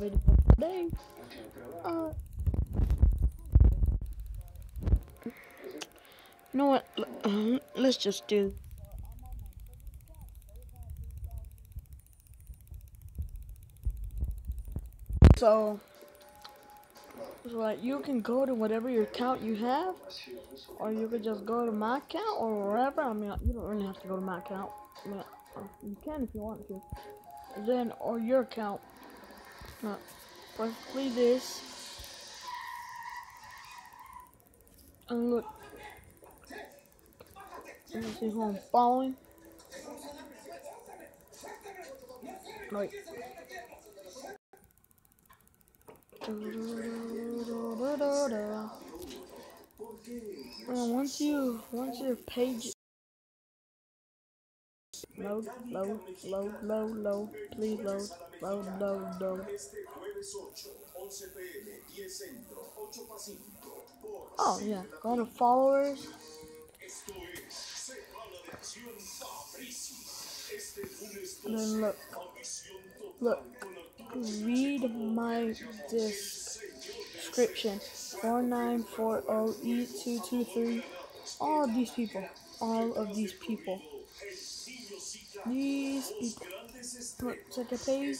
video for today. Uh, you know what? L- Let's just do. So, so like you can go to whatever your account you have, or you could just go to my account or wherever. I mean, you don't really have to go to my account. I mean, uh, you can if you want to. Then, or your account. Uh, perfectly this. And look. Let me see who I'm following. Wait. Well, once you once your page load load load load load please load load load load oh yeah go to followers. And then look look read my description. 4940E223 all of these people all of these people people look second page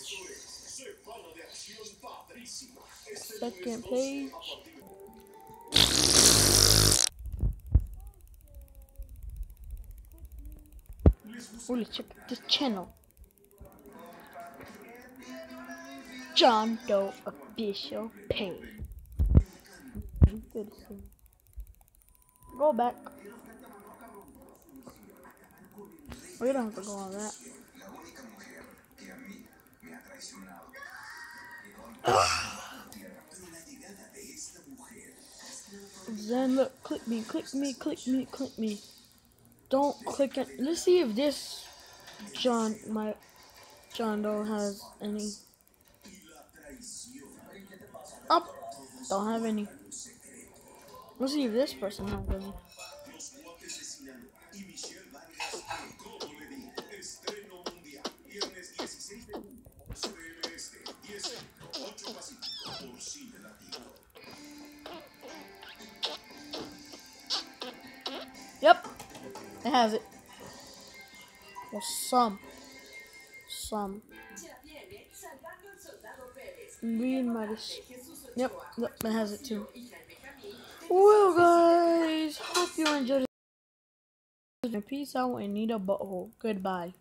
second page Holy check this channel John Doe official page. Go back. We don't have to go on that. Then look, click me, click me, click me, click me. Don't click it. Let's see if this John, my John Doe has any. Up. Don't have any. Let's see if this person has any. Yep, it has it. Well, some, some. Read my dis- Yep, yep, it has it too. Well, guys, hope you enjoyed. it. Peace out and need a butthole. Goodbye.